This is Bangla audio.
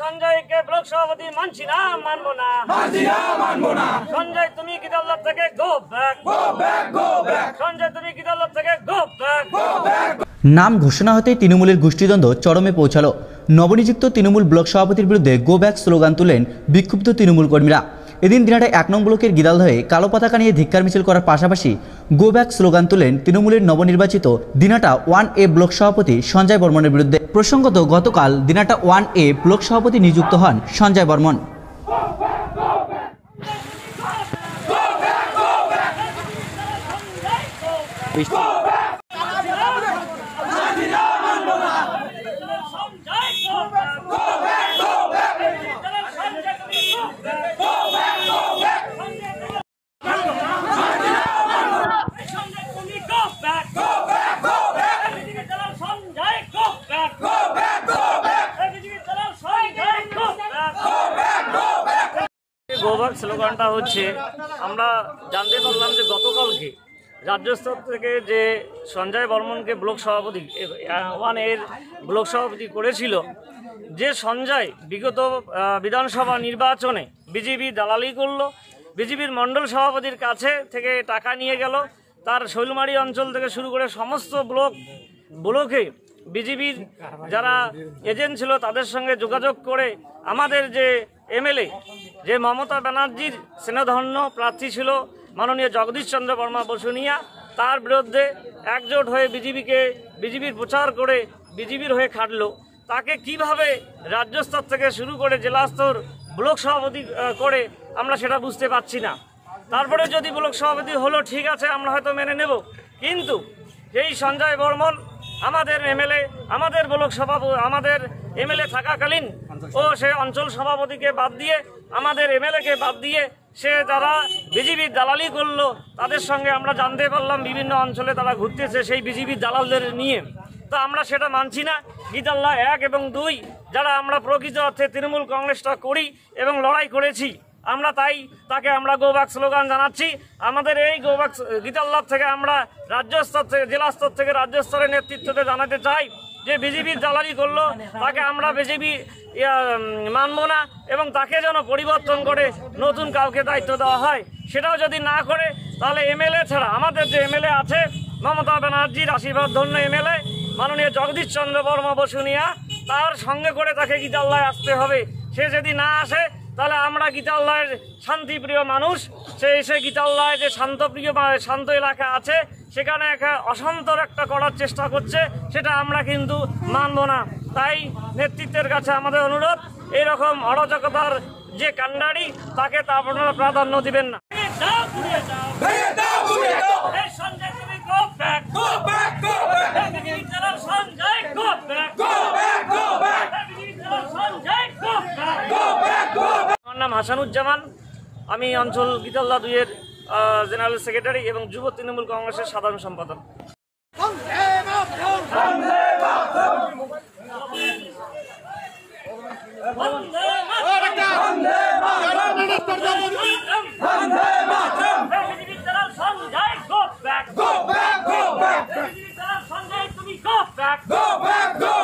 সঞ্জয়কে ব্লক সভাপতি মানছি না মানবো না। সঞ্জয় তুমি গীতাল্লার থেকে গো ব্যাক? সঞ্জয় তুমি গীতাল্লার থেকে গো ব্যাক। নাম ঘোষণা হতেই তৃণমূলের গোষ্ঠীদ্বন্দ্ব চরমে পৌঁছালো। নবনিযুক্ত তৃণমূল ব্লক সভাপতির বিরুদ্ধে গো ব্যাক স্লোগান তুলেন বিক্ষুব্ধ তৃণমূল কর্মীরা। এদিন দিনাটা এক নং ব্লকের গিদাল হয়ে কালো পতাকা নিয়ে ধিক্কার মিছিল করার পাশাপাশি গো ব্যাক স্লোগান তুলেন তৃণমূলের নবনির্বাচিত দিনাটা ওয়ান এ ব্লক সভাপতি সঞ্জয় বর্মনের বিরুদ্ধে প্রসঙ্গত গতকাল দিনাটা ওয়ান এ ব্লক সভাপতি নিযুক্ত হন Sanjay Barman Sanjay go back go back go back Sanjay তুমি go back go back go back Sanjay তুমি go back go back go back এদিকে চালাও Sanjay go back go back go back এদিকে চালাও Sanjay go back go back go back go back স্লোগানটা হচ্ছে, আমরা জানতে পারলাম যে গতকালকে রাজ্য স্তর থেকে যে সঞ্জয় বর্মনকে ব্লক সভাপতি ওয়ানের ব্লক সভাপতি করেছিল, যে সঞ্জয় বিগত বিধানসভা নির্বাচনে বিজেপি দালালি করল, বিজেপির মণ্ডল সভাপতির কাছে থেকে টাকা নিয়ে গেল, তার শৈলমারি অঞ্চল থেকে শুরু করে সমস্ত ব্লক, ব্লকে বিজেপির যারা এজেন্ট ছিল তাদের সঙ্গে যোগাযোগ করে আমাদের যে এমএলএ যে মমতা ব্যানার্জির স্নেহধন্য প্রার্থী ছিল মাননীয় জগদীশ চন্দ্র বর্মা বসুনিয়া, তার বিরুদ্ধে একজোট হয়ে বিজেপিকে, বিজেপির প্রচার করে বিজেপির হয়ে খাটলো। তাকে কীভাবে রাজ্য স্তর থেকে শুরু করে জেলা স্তর ব্লক সভাপতি করে আমরা সেটা বুঝতে পারছি না। তারপরে যদি ব্লক সভাপতি হলো, ঠিক আছে, আমরা হয়তো মেনে নেব। কিন্তু এই সঞ্জয় বর্মন আমাদের এমএলএ, আমাদের ব্লক সভাপতি, আমাদের এমএলএ থাকাকালীন ও সে অঞ্চল সভাপতিকে বাদ দিয়ে, আমাদের এমএলএকে বাদ দিয়ে সে যারা বিজেপির দালালি করল, তাদের সঙ্গে আমরা জানতে পারলাম বিভিন্ন অঞ্চলে তারা ঘুরতেছে সেই বিজেপির দালালদের নিয়ে। তো আমরা সেটা মানছি না। গীতাল্লাহ এক এবং দুই, যারা আমরা প্রকৃত অর্থে তৃণমূল কংগ্রেসটা করি এবং লড়াই করেছি আমরা তাই তাকে আমরা গোবাক স্লোগান জানাচ্ছি। আমাদের এই গোবাক গীতাল্লাভ থেকে আমরা রাজ্য স্তর থেকে জেলা স্তর থেকে রাজ্য স্তরের নেতৃত্বতে জানাতে চাই। যে বিজেপির জ্বালানি করল, তাকে আমরা বিজেপি মানবো না এবং তাকে যেন পরিবর্তন করে নতুন কাউকে দায়িত্ব দেওয়া হয়, সেটাও যদি না করে, তাহলে এমএলএ ছাড়া আমাদের যে এমএলএ আছে, মমতা ব্যানার্জির আশীর্বাদ ধন্য এমএলএ, মাননীয় জগদীশ চন্দ্র বর্মা বসুনিয়া, তার সঙ্গে করে তাকে গীতাল্লায় আসতে হবে। সে যদি না আসে তাহলে আমরা গীতাল্লায়ের শান্তিপ্রিয় মানুষ। সে এসে গীতাল্লায় যে শান্তপ্রিয় শান্ত এলাকা আছে, সেখানে একটা অশান্তর একটা করার চেষ্টা করছে, সেটা আমরা কিন্তু মানব না। তাই নেতৃত্বের কাছে আমাদের অনুরোধ, এরকম অরাজকতার যে কাণ্ডারি, তাকে তা আপনারা প্রাধান্য দিবেন না। নাম হাসানুজ্জামান আমি অঞ্চল গীতাল্লা দুইয়ের জেনারেল সেক্রেটারি এবং যুব তৃণমূল কংগ্রেসের সাধারণ সম্পাদক Go back, go back! Go back, go back!